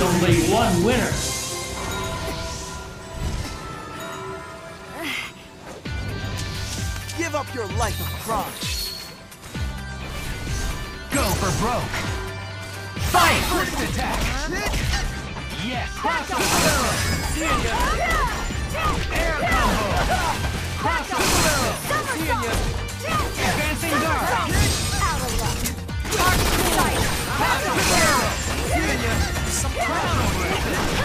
only one winner. Give up your life of crime. Go for broke. Fight! First attack! Yes! Cross Air combo! Cross Advancing guard! Out of luck! Cross some crown.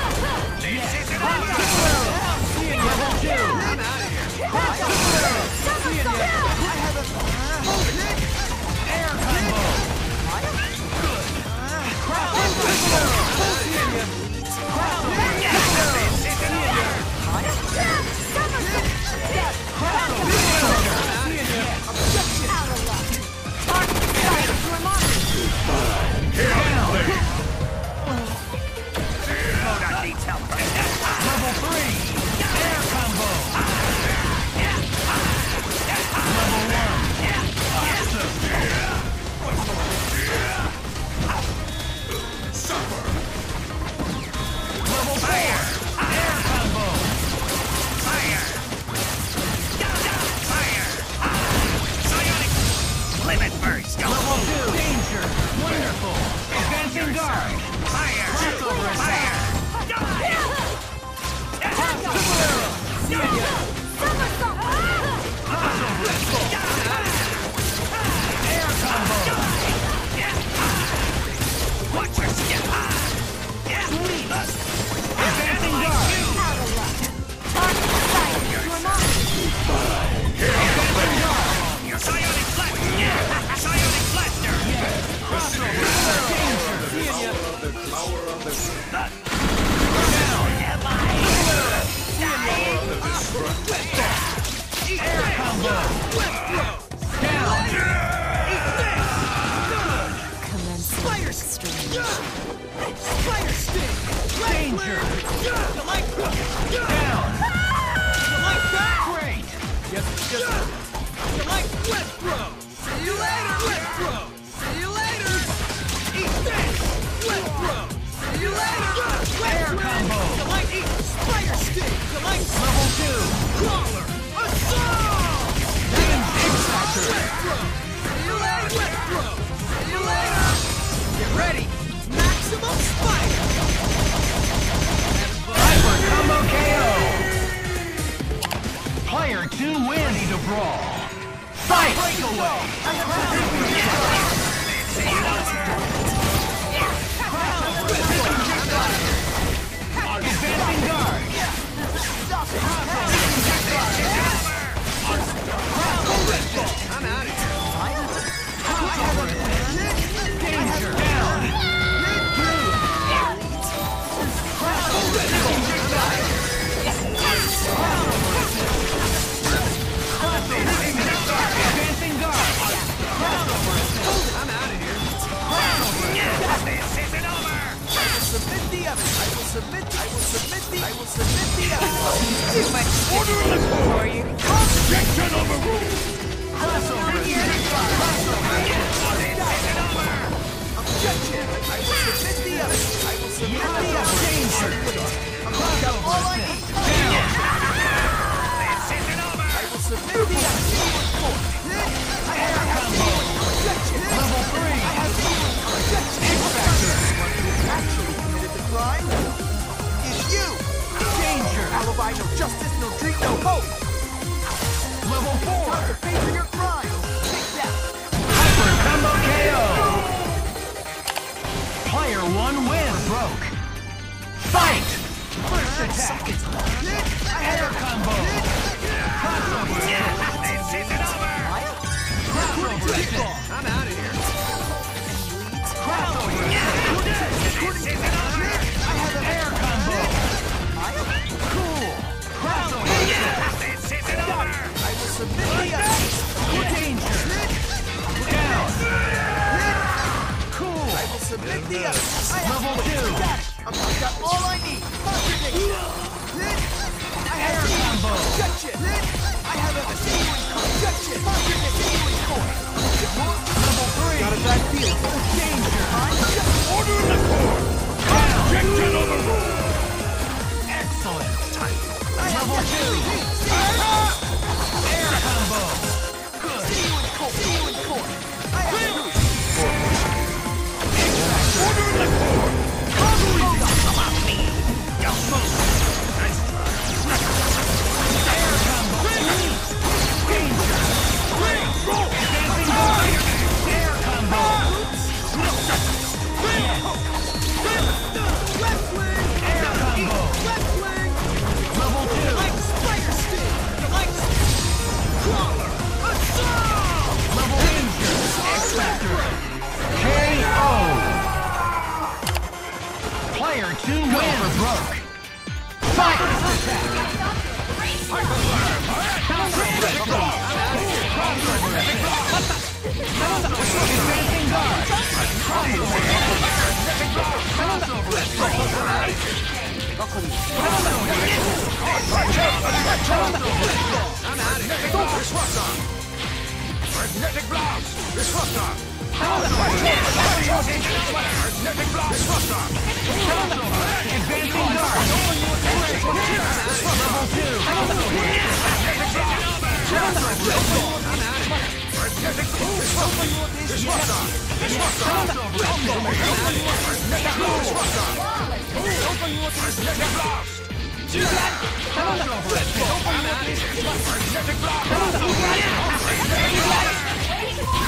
Fight! First attack! Air combo! I'm out of here! Crossover! Yeah, this season over! Down for broke. Fight! Magnetic blast! Disruptor! How the? Blast!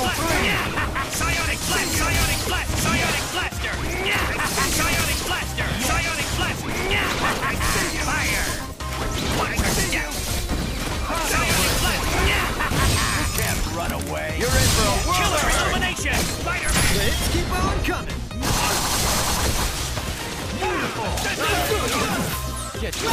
level Blast. three. Psionic blast, psionic blast, psionic blaster. Psionic blaster, psionic Blaster! Fire. Psionic blast. You can't run away. You're in for a world Killer hurry. elimination. Spider-Man. Let's keep on coming. Beautiful. Get your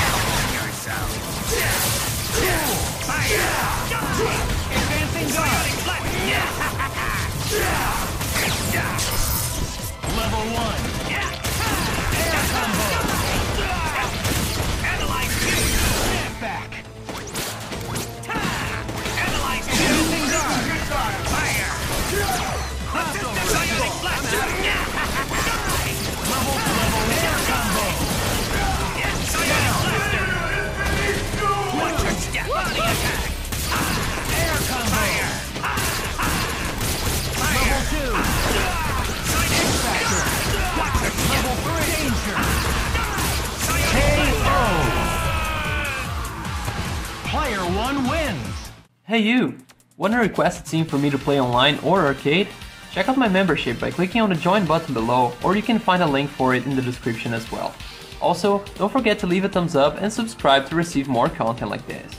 one wins. Hey you! Want a requested scene for me to play online or arcade? Check out my membership by clicking on the join button below or you can find a link for it in the description as well. Also, don't forget to leave a thumbs up and subscribe to receive more content like this.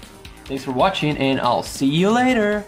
Thanks for watching and I'll see you later!